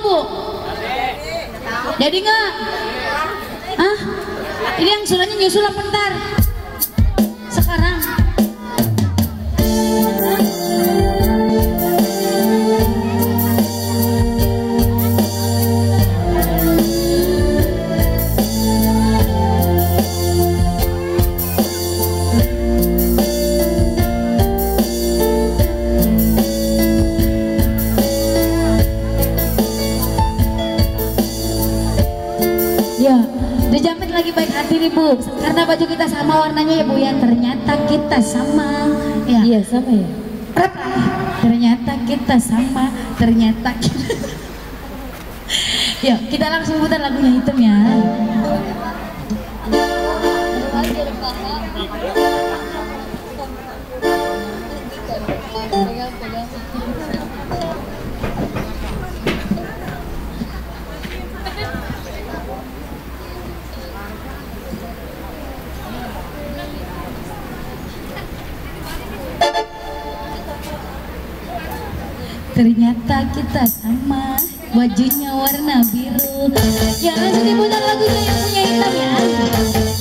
Bu? Jadi nggak? Ah, ini yang sulanya nyusul apa ntar? Sekarang. Bu. Karena baju kita sama warnanya ya Bu ya. Ternyata kita sama. Ya. Iya sama ya. Ternyata kita sama. Ternyata kita... Yuk, kita langsung putar lagunya hitam ya. Ternyata kita sama Bajunya warna biru. Ya langsung diputar lagunya yang punya hitam ya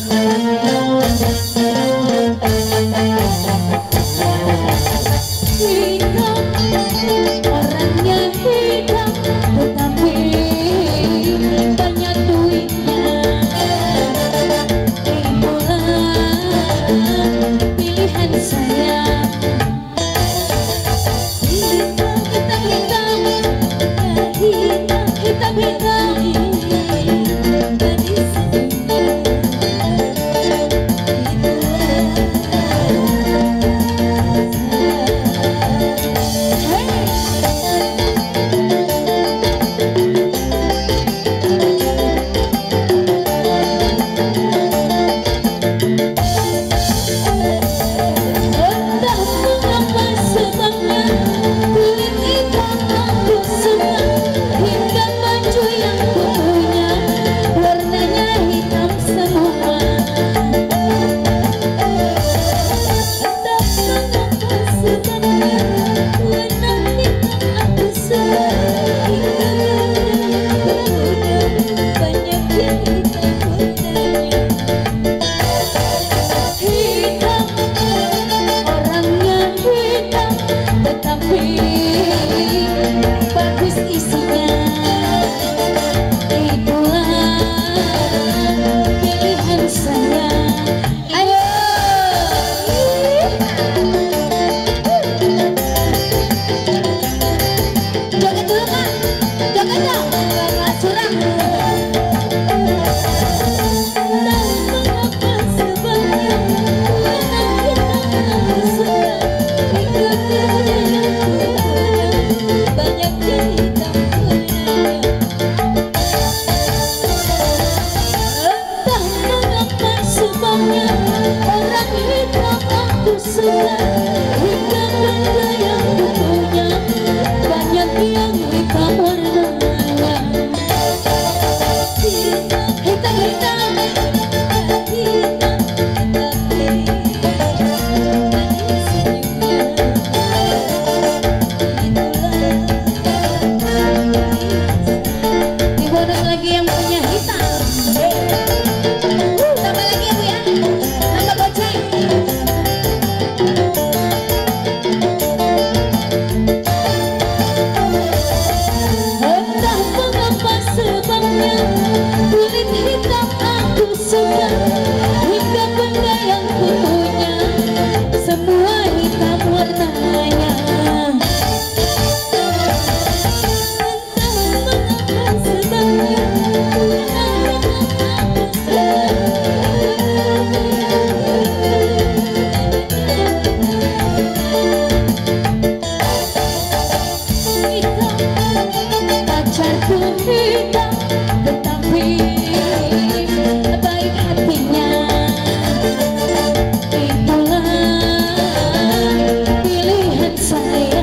Tetapi hitam Tetapi Baik hatinya. Itulah Pilihan saya.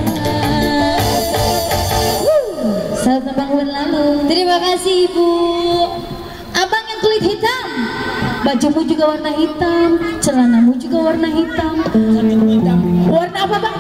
Bajumu juga warna hitam Celanamu juga warna hitam. Warna apa bang?